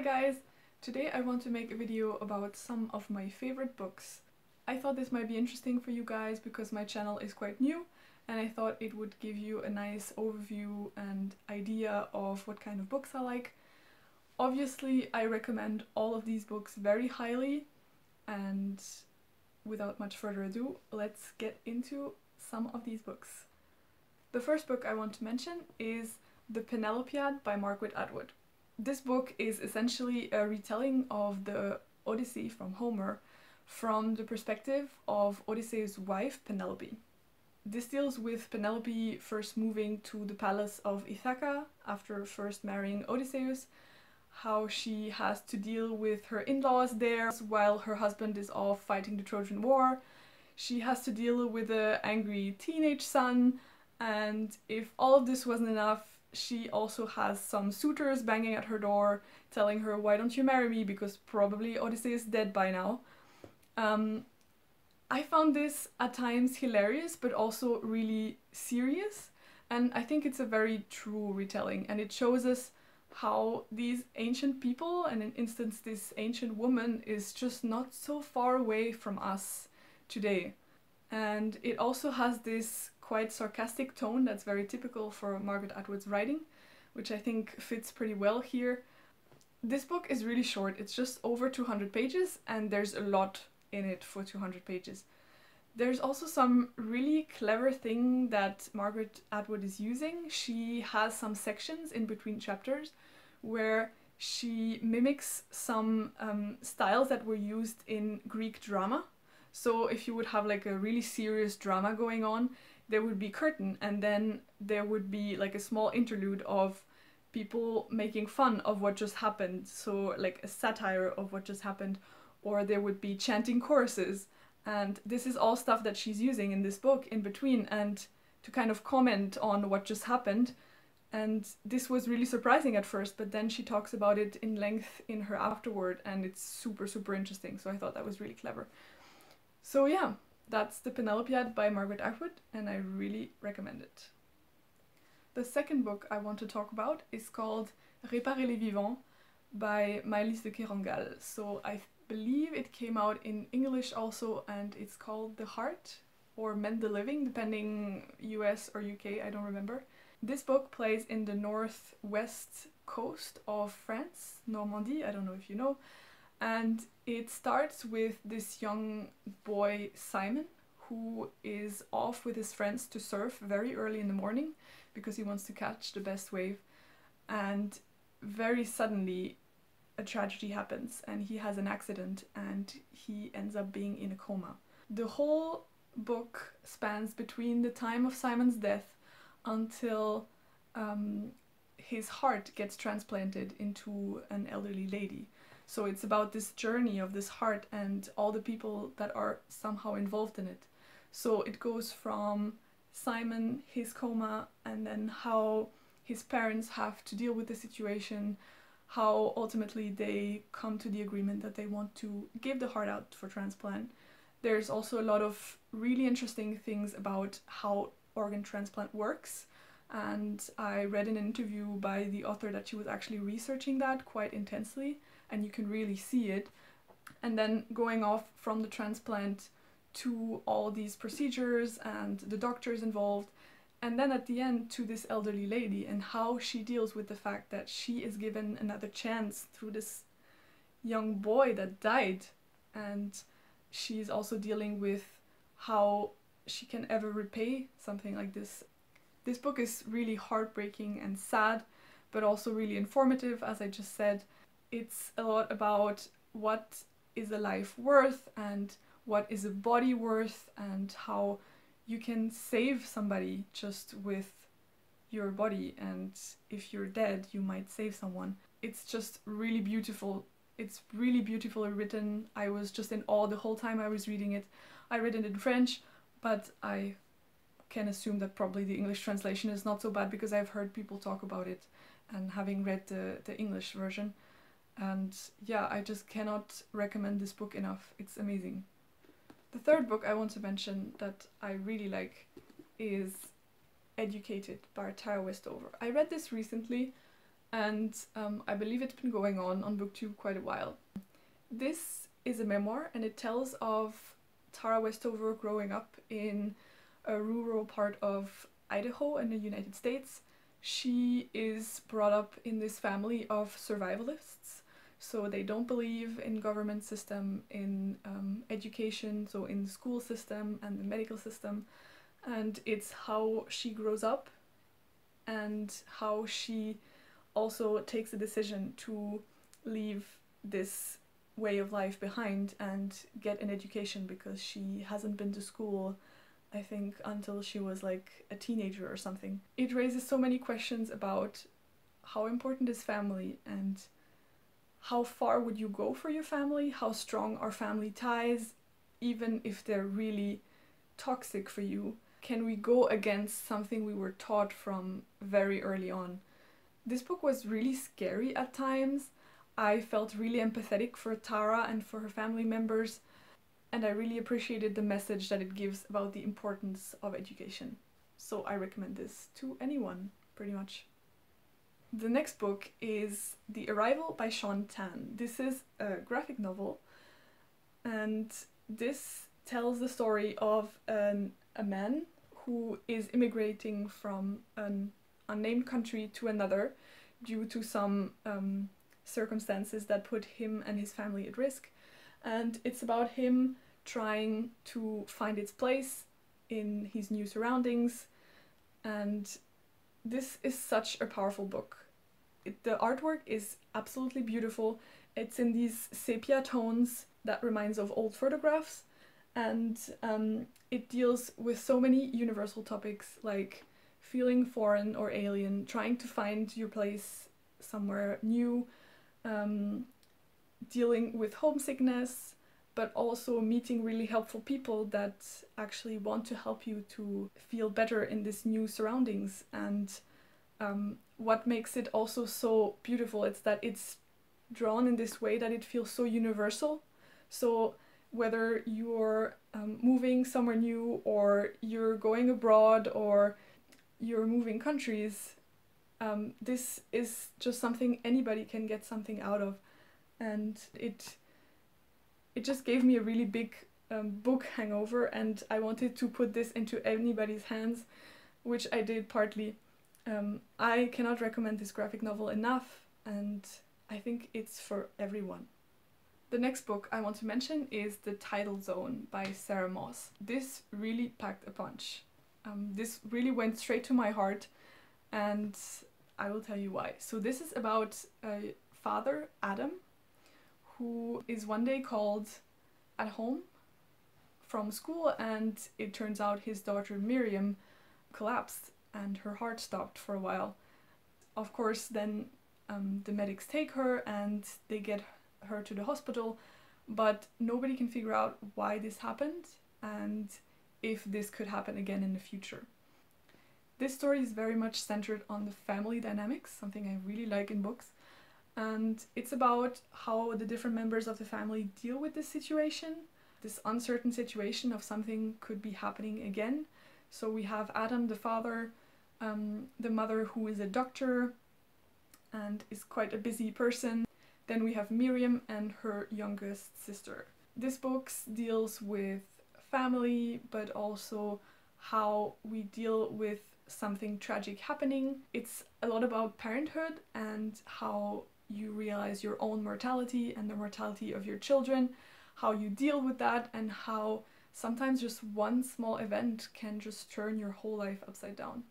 Hi guys! Today I want to make a video about some of my favorite books. I thought this might be interesting for you guys because my channel is quite new and I thought it would give you a nice overview and idea of what kind of books I like. Obviously I recommend all of these books very highly and without much further ado let's get into some of these books. The first book I want to mention is The Penelopiad by Margaret Atwood. This book is essentially a retelling of the Odyssey from Homer from the perspective of Odysseus' wife Penelope. This deals with Penelope first moving to the palace of Ithaca after first marrying Odysseus, how she has to deal with her in-laws there while her husband is off fighting the Trojan War. She has to deal with an angry teenage son, and if all of this wasn't enough, she also has some suitors banging at her door telling her why don't you marry me because probably Odysseus is dead by now. Um, I found this at times hilarious but also really serious and I think it's a very true retelling and it shows us how these ancient people and in instance this ancient woman is just not so far away from us today. And it also has this quite sarcastic tone that's very typical for Margaret Atwood's writing, which I think fits pretty well here. This book is really short, it's just over 200 pages and there's a lot in it for 200 pages. There's also some really clever thing that Margaret Atwood is using. She has some sections in between chapters where she mimics some um, styles that were used in Greek drama. So if you would have like a really serious drama going on, there would be curtain and then there would be like a small interlude of people making fun of what just happened. So like a satire of what just happened. Or there would be chanting choruses. And this is all stuff that she's using in this book in between and to kind of comment on what just happened. And this was really surprising at first but then she talks about it in length in her afterward and it's super super interesting. So i thought that was really clever. So yeah that's The Penelopiad by Margaret Atwood and I really recommend it. The second book I want to talk about is called Réparer les vivants by Maylis de Kerangal. So I believe it came out in English also and it's called The Heart or Mend the Living depending US or UK, I don't remember. This book plays in the northwest coast of France, Normandy, I don't know if you know, and it starts with this young boy, Simon, who is off with his friends to surf very early in the morning because he wants to catch the best wave. And very suddenly, a tragedy happens and he has an accident and he ends up being in a coma. The whole book spans between the time of Simon's death until um, his heart gets transplanted into an elderly lady. So it's about this journey of this heart and all the people that are somehow involved in it. So it goes from Simon, his coma, and then how his parents have to deal with the situation, how ultimately they come to the agreement that they want to give the heart out for transplant. There's also a lot of really interesting things about how organ transplant works. And I read an interview by the author that she was actually researching that quite intensely and you can really see it. And then going off from the transplant to all these procedures and the doctors involved, and then at the end to this elderly lady and how she deals with the fact that she is given another chance through this young boy that died, and she's also dealing with how she can ever repay something like this. This book is really heartbreaking and sad, but also really informative, as I just said it's a lot about what is a life worth and what is a body worth and how you can save somebody just with your body. And if you're dead you might save someone. It's just really beautiful. It's really beautifully written. I was just in awe the whole time i was reading it. I read it in french but i can assume that probably the english translation is not so bad because i've heard people talk about it and having read the, the english version and yeah, I just cannot recommend this book enough. It's amazing. The third book I want to mention that I really like is Educated by Tara Westover. I read this recently and um, I believe it's been going on on booktube quite a while. This is a memoir and it tells of Tara Westover growing up in a rural part of Idaho in the United States. She is brought up in this family of survivalists, so they don't believe in government system, in um, education, so in the school system and the medical system, and it's how she grows up and how she also takes a decision to leave this way of life behind and get an education because she hasn't been to school I think until she was like a teenager or something. It raises so many questions about how important is family and how far would you go for your family? How strong are family ties even if they're really toxic for you? Can we go against something we were taught from very early on? This book was really scary at times. I felt really empathetic for Tara and for her family members, and I really appreciated the message that it gives about the importance of education. So I recommend this to anyone, pretty much. The next book is The Arrival by Shaun Tan. This is a graphic novel, and this tells the story of an, a man who is immigrating from an unnamed country to another due to some um, circumstances that put him and his family at risk. And it's about him trying to find its place in his new surroundings. And this is such a powerful book. It, the artwork is absolutely beautiful. It's in these sepia tones that reminds of old photographs and um, it deals with so many universal topics like feeling foreign or alien, trying to find your place somewhere new, um, dealing with homesickness, but also meeting really helpful people that actually want to help you to feel better in this new surroundings. And um, what makes it also so beautiful is that it's drawn in this way that it feels so universal. So whether you're um, moving somewhere new or you're going abroad or you're moving countries, um, this is just something anybody can get something out of, and it it just gave me a really big um, book hangover, and I wanted to put this into anybody's hands, which I did partly. Um, I cannot recommend this graphic novel enough, and I think it's for everyone. The next book I want to mention is The Tidal Zone by Sarah Moss. This really packed a punch. Um, this really went straight to my heart and I will tell you why. So this is about a father, Adam, who is one day called at home from school and it turns out his daughter Miriam collapsed and her heart stopped for a while. Of course then um, the medics take her and they get her to the hospital but nobody can figure out why this happened and if this could happen again in the future. This story is very much centered on the family dynamics, something I really like in books, and it's about how the different members of the family deal with this situation, this uncertain situation of something could be happening again. So we have Adam, the father, um, the mother who is a doctor and is quite a busy person. Then we have Miriam and her youngest sister. This book deals with family, but also how we deal with something tragic happening. It's a lot about parenthood and how you realize your own mortality and the mortality of your children, how you deal with that, and how sometimes just one small event can just turn your whole life upside down.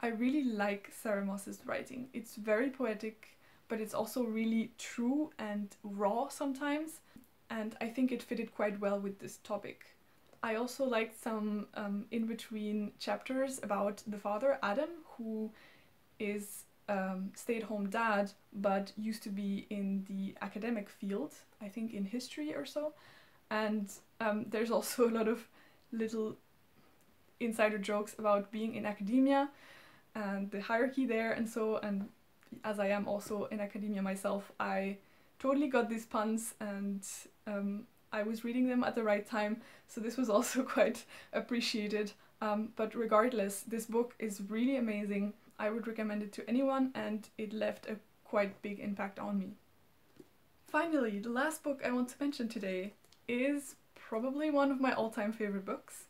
I really like Sarah Moss's writing. It's very poetic, but it's also really true and raw sometimes, and I think it fitted quite well with this topic. I also liked some um, in-between chapters about the father, Adam, who is um, stay-at-home dad but used to be in the academic field, I think in history or so. And um, there's also a lot of little insider jokes about being in academia and the hierarchy there and so and as I am also in academia myself, I totally got these puns and um, I was reading them at the right time, so this was also quite appreciated. Um, but regardless, this book is really amazing. I would recommend it to anyone and it left a quite big impact on me. Finally, the last book I want to mention today is probably one of my all-time favorite books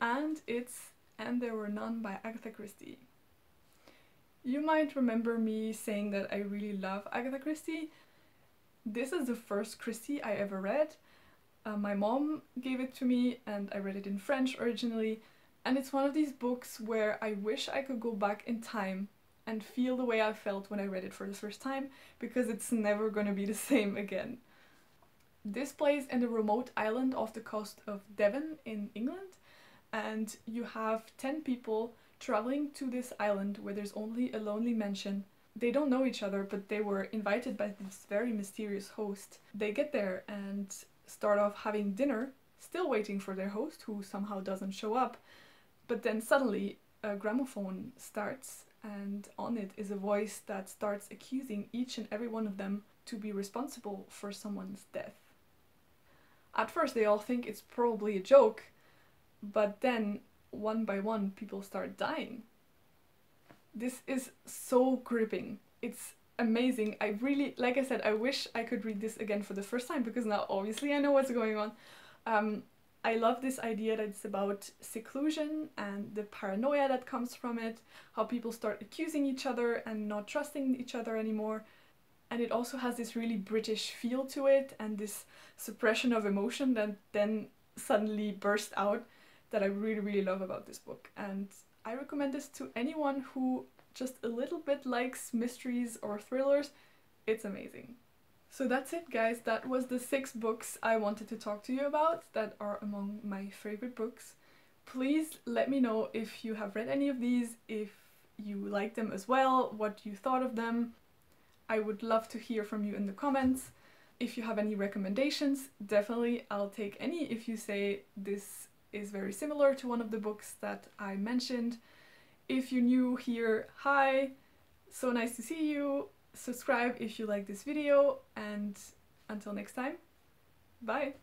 and it's And There Were None by Agatha Christie. You might remember me saying that I really love Agatha Christie. This is the first Christie I ever read. Uh, my mom gave it to me and I read it in French originally and it's one of these books where I wish I could go back in time and feel the way I felt when I read it for the first time because it's never gonna be the same again. This plays in the remote island off the coast of Devon in England and you have 10 people traveling to this island where there's only a lonely mansion. They don't know each other but they were invited by this very mysterious host. They get there and start off having dinner, still waiting for their host who somehow doesn't show up but then suddenly a gramophone starts and on it is a voice that starts accusing each and every one of them to be responsible for someone's death. At first they all think it's probably a joke, but then one by one people start dying. This is so gripping. It's amazing. I really, like I said, I wish I could read this again for the first time because now obviously I know what's going on. Um, I love this idea that it's about seclusion and the paranoia that comes from it, how people start accusing each other and not trusting each other anymore. And it also has this really British feel to it and this suppression of emotion that then suddenly burst out that I really, really love about this book. And I recommend this to anyone who just a little bit likes mysteries or thrillers. It's amazing. So that's it guys, that was the six books I wanted to talk to you about that are among my favorite books. Please let me know if you have read any of these, if you like them as well, what you thought of them. I would love to hear from you in the comments. If you have any recommendations, definitely I'll take any if you say this is very similar to one of the books that I mentioned. If you're new here, hi! So nice to see you! Subscribe if you like this video and until next time, bye!